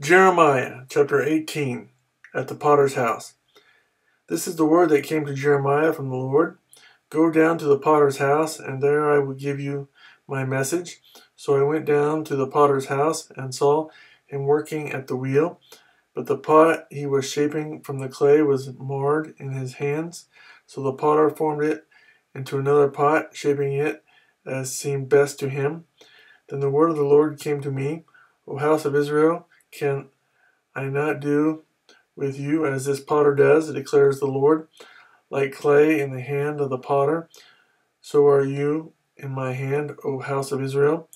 Jeremiah chapter 18 at the potter's house. This is the word that came to Jeremiah from the Lord. Go down to the potter's house, and there I will give you my message. So I went down to the potter's house and saw him working at the wheel. But the pot he was shaping from the clay was marred in his hands. So the potter formed it into another pot, shaping it as seemed best to him. Then the word of the Lord came to me, O house of Israel. Can I not do with you as this potter does, declares the Lord? Like clay in the hand of the potter, so are you in my hand, O house of Israel.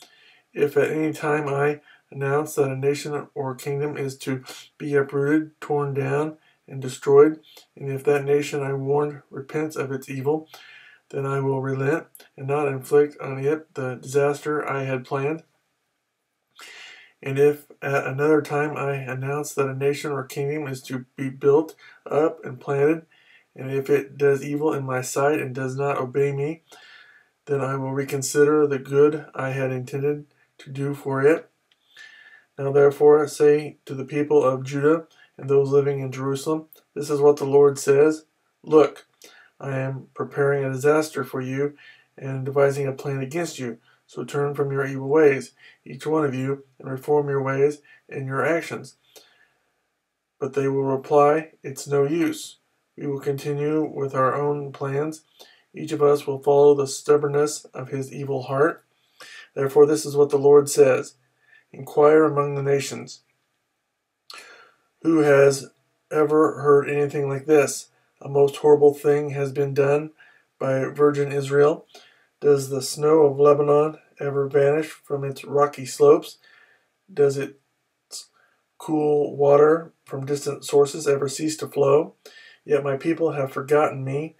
If at any time I announce that a nation or kingdom is to be uprooted, torn down, and destroyed, and if that nation I warned repents of its evil, then I will relent and not inflict on it the disaster I had planned. And if at another time I announce that a nation or kingdom is to be built up and planted, and if it does evil in my sight and does not obey me, then I will reconsider the good I had intended to do for it. Now therefore I say to the people of Judah and those living in Jerusalem, This is what the Lord says Look, I am preparing a disaster for you and devising a plan against you. So turn from your evil ways, each one of you, and reform your ways and your actions. But they will reply, It's no use. We will continue with our own plans. Each of us will follow the stubbornness of his evil heart. Therefore, this is what the Lord says Inquire among the nations. Who has ever heard anything like this? A most horrible thing has been done by virgin Israel. Does the snow of Lebanon ever vanish from its rocky slopes? Does its cool water from distant sources ever cease to flow? Yet my people have forgotten me.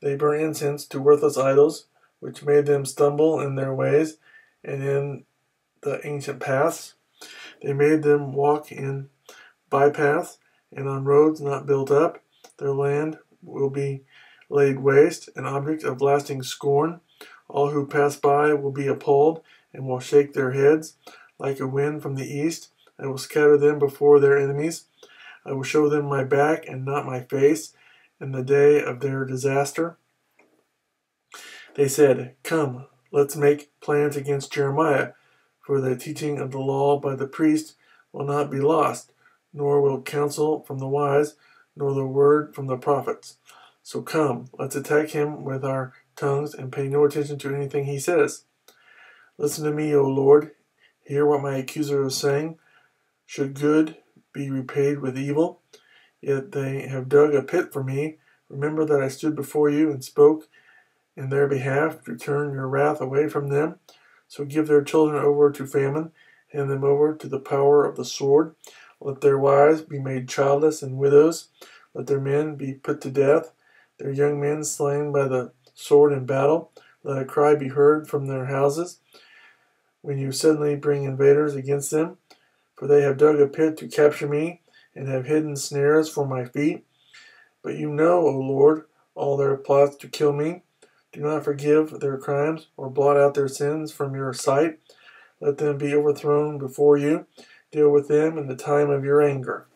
They burn incense to worthless idols, which made them stumble in their ways and in the ancient paths. They made them walk in bypaths and on roads not built up. Their land will be laid waste, an object of lasting scorn. All who pass by will be appalled and will shake their heads like a wind from the east. I will scatter them before their enemies. I will show them my back and not my face in the day of their disaster. They said, Come, let's make plans against Jeremiah, for the teaching of the law by the priest will not be lost, nor will counsel from the wise, nor the word from the prophets. So come, let's attack him with our tongues and pay no attention to anything he says. Listen to me, O Lord. Hear what my accuser is saying. Should good be repaid with evil? Yet they have dug a pit for me. Remember that I stood before you and spoke in their behalf to turn your wrath away from them. So give their children over to famine, hand them over to the power of the sword. Let their wives be made childless and widows. Let their men be put to death, their young men slain by the sword in battle. Let a cry be heard from their houses when you suddenly bring invaders against them. For they have dug a pit to capture me and have hidden snares for my feet. But you know, O Lord, all their plots to kill me. Do not forgive their crimes or blot out their sins from your sight. Let them be overthrown before you. Deal with them in the time of your anger.